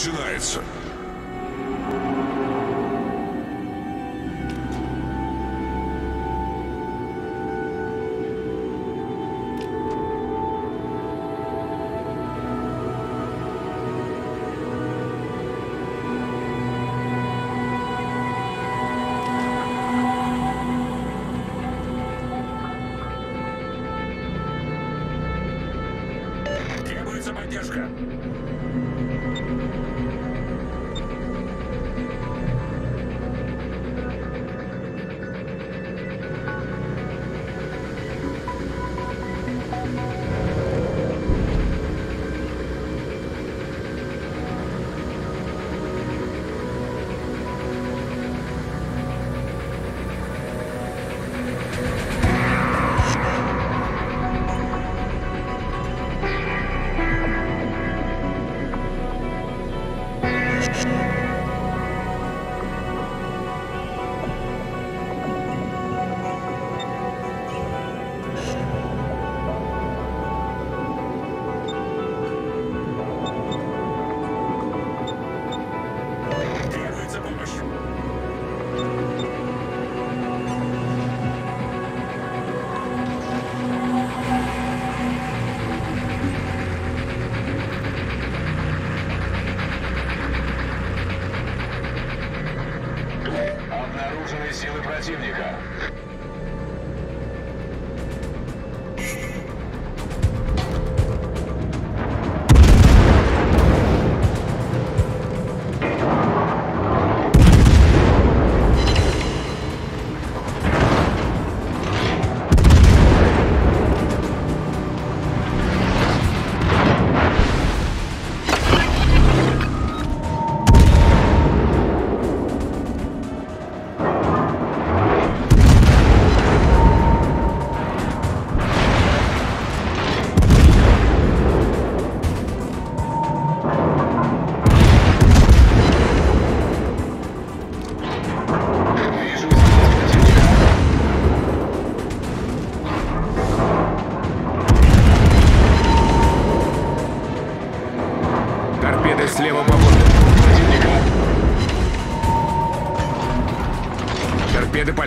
начинается.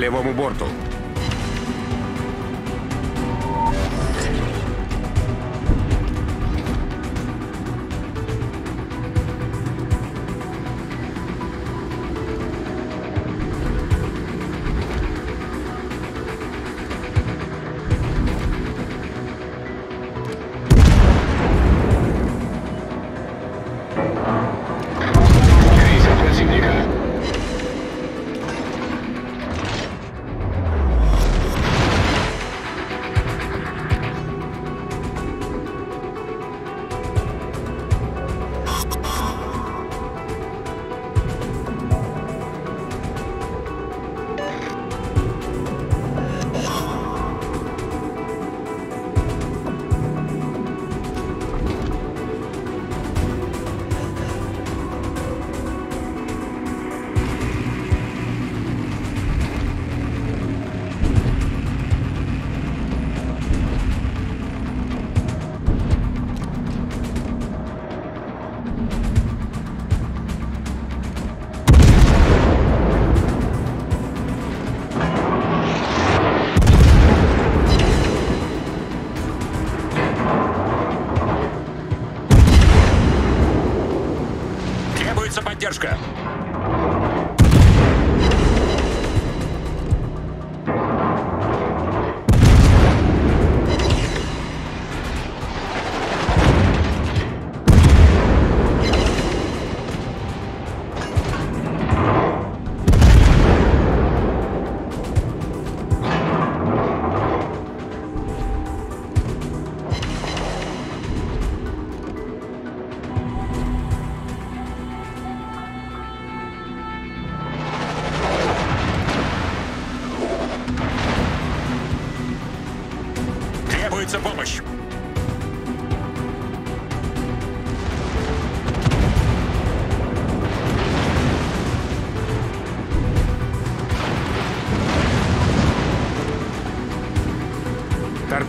Левому борту.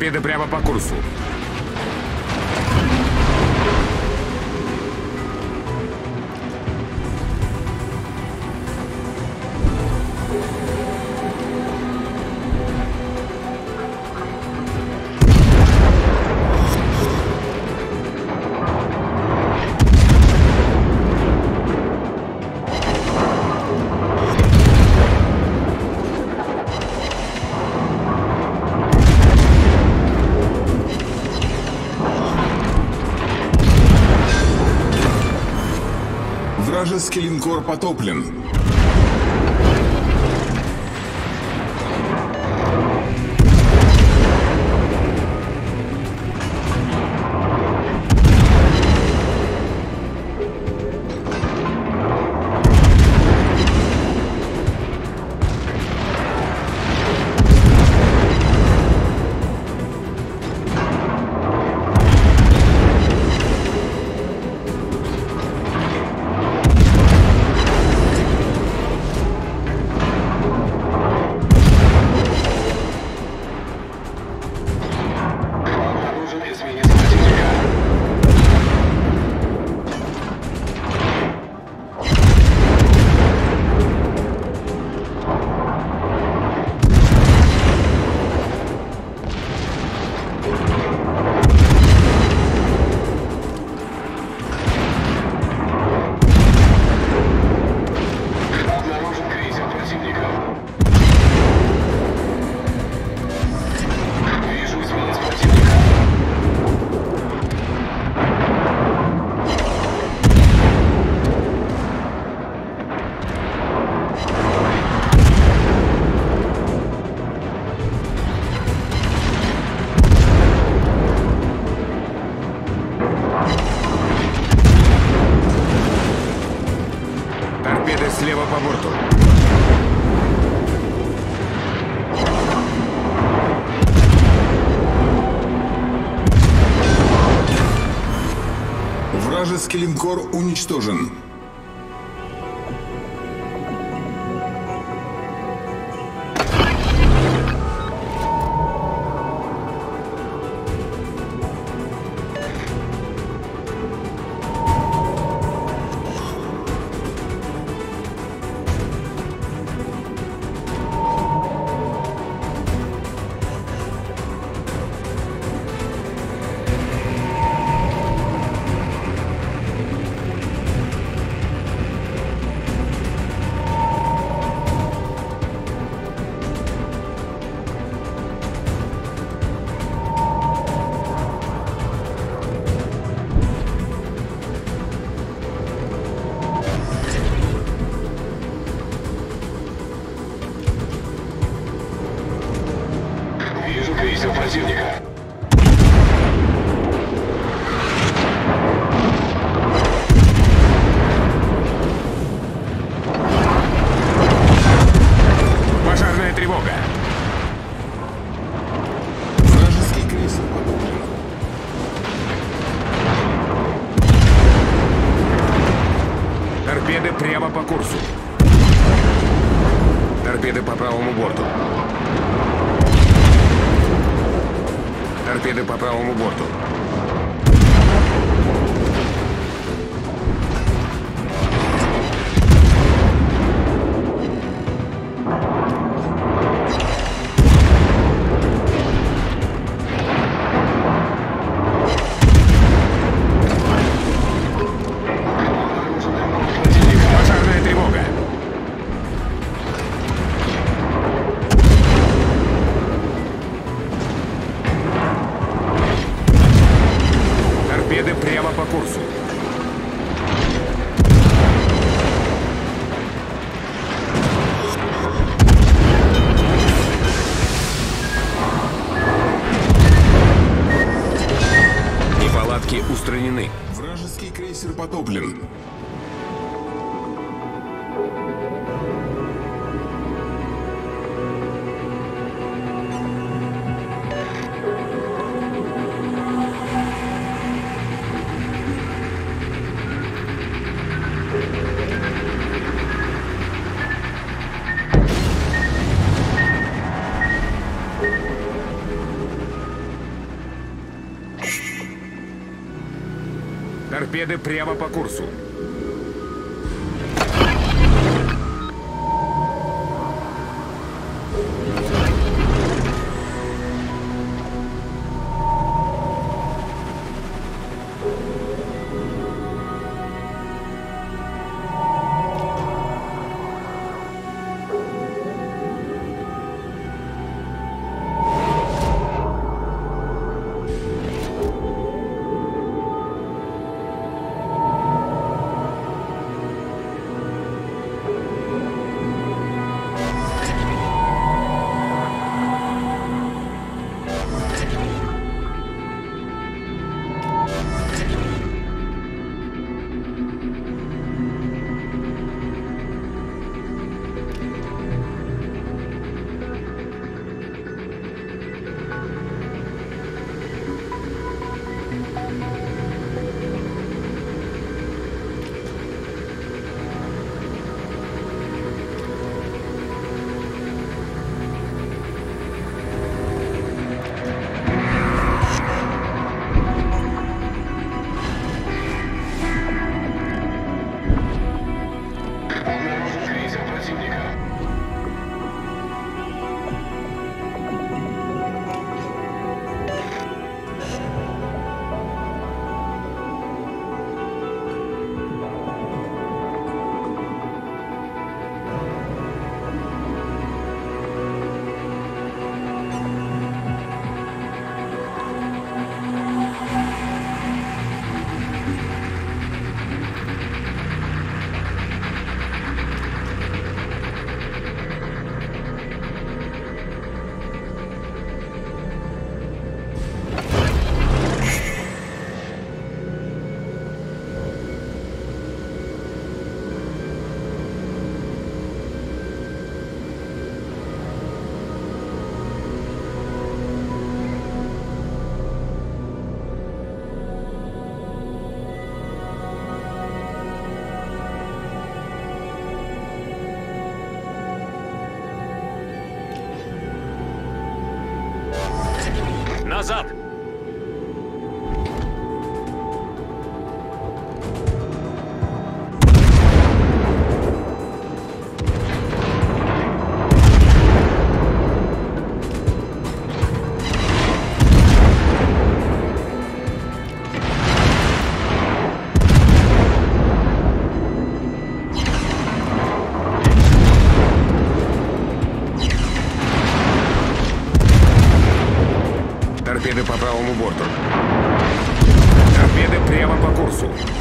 Торпеды прямо по курсу. Вражеский линкор потоплен. его по борту. Вражеский линкор уничтожен. Неудачники устранены. Вражеский крейсер потоплен. торпеды прямо по курсу. Назад! Прямо по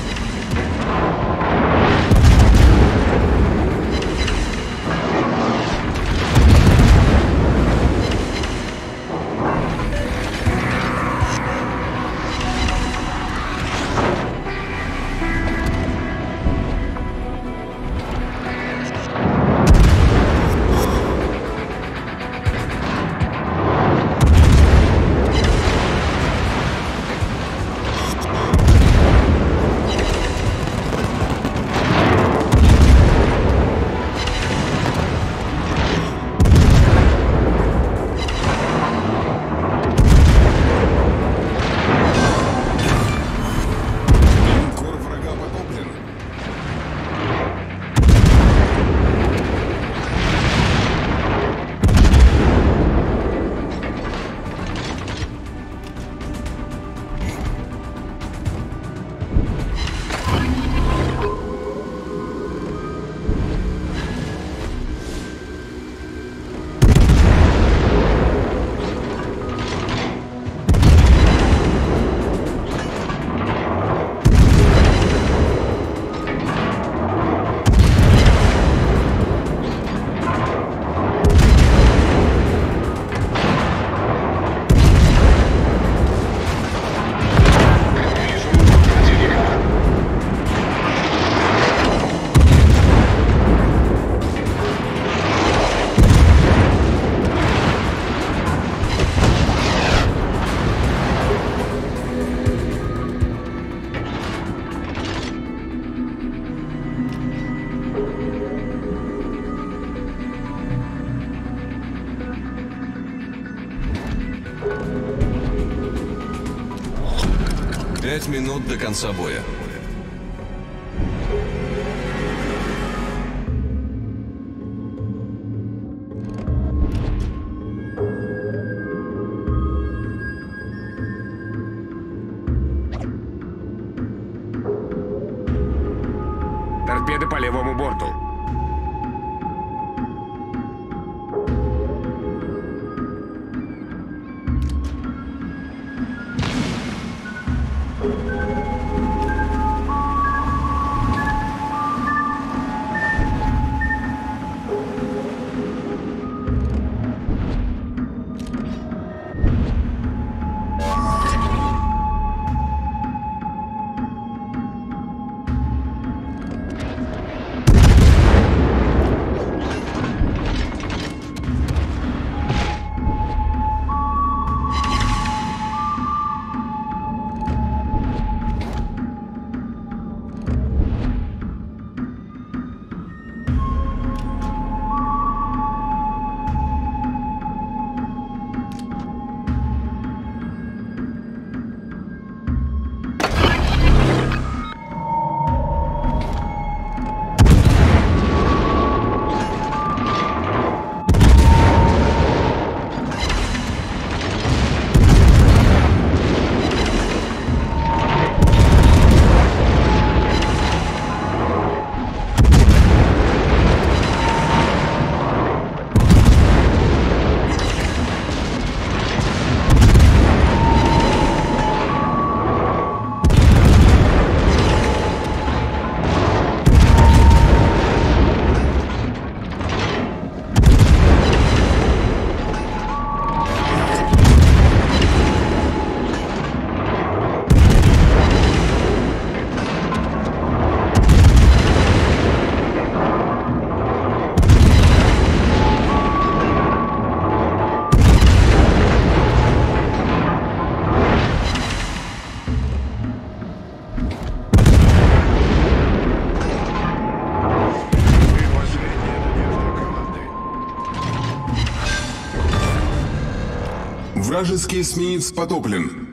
5 минут до конца боя. Вражеский эсминец потоплен.